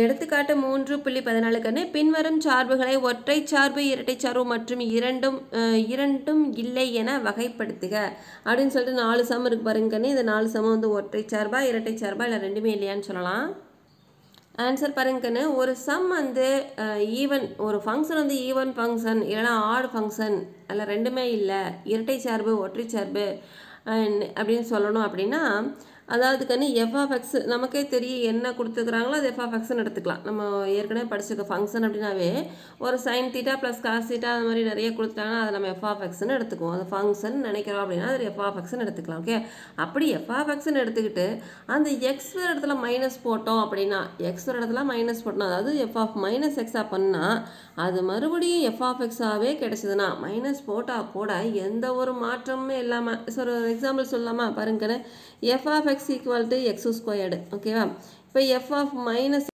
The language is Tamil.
எடுத்துக்காட்டு மூன்று புள்ளி பதினாலு கண்ணு பின்வரும் சார்புகளை ஒற்றை சார்பு இரட்டை சார்பு மற்றும் இரண்டும் இரண்டும் இல்லை என வகைப்படுத்துக. அப்படின்னு சொல்லிட்டு நாலு சமம் இருக்கு பாருங்க கண்ணு இந்த நாலு சமம் வந்து ஒற்றை சார்பா இரட்டை சார்பா இல்லை ரெண்டுமே இல்லையான்னு சொல்லலாம். ஆன்சர் பாருங்கன்னு ஒரு சம் வந்து ஈவன் ஒரு ஃபங்க்ஷன் வந்து ஈவன் ஃபங்க்ஷன் இல்லைனா ஆடு ஃபங்க்ஷன் அதில் ரெண்டுமே இல்லை. இரட்டை சார்பு ஒற்றை சார்பு அப்படின்னு சொல்லணும் அப்படின்னா அதாவது கண்ணு எஃப்ஆஃப்எக்ஸ் நமக்கே தெரியும் என்ன கொடுத்துருக்குறாங்களோ அது எஃப்ஆஃப்எக்ஸ்னு எடுத்துக்கலாம். நம்ம ஏற்கனவே படிச்சிருக்க ஃபங்க்ஷன் அப்படின்னாவே ஒரு sine theta plus cos theta அந்த மாதிரி நிறைய கொடுத்துட்டாங்கன்னா அதை நம்ம எஃப்ஆஃப்எக்ஸ்னு எடுத்துக்குவோம். அது ஃபங்க்ஷன் நினைக்கிறோம் அப்படின்னா அது எஃப்ஆஃப்எக்ஸ்னு எடுத்துக்கலாம் ஓகே அப்படி எஃப்ஆஃப்எக்ஸ்னு எடுத்துக்கிட்டு அந்த எக்ஸ் ஒரு இடத்துல மைனஸ் போட்டோம் அப்படின்னா எக்ஸ் ஒரு இடத்துல மைனஸ் போட்டோம். அதாவது எஃப் ஆஃப் மைனஸ் எக்ஸாக பண்ணால் அது மறுபடியும் எஃப்ஆஃப்எக்ஸாகவே ஆஃப் கிடைச்சதுன்னா மைனஸ் போட்டால் கூட எந்த ஒரு மாற்றமுமே இல்லாமல் சார் ஒரு எக்ஸாம்பிள் சொல்லலாமா? பாருங்கன்னு F of X equal to X squared ஓகேவா இப்போ எஃப் ஆஃப் மைனஸ்